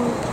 Mm.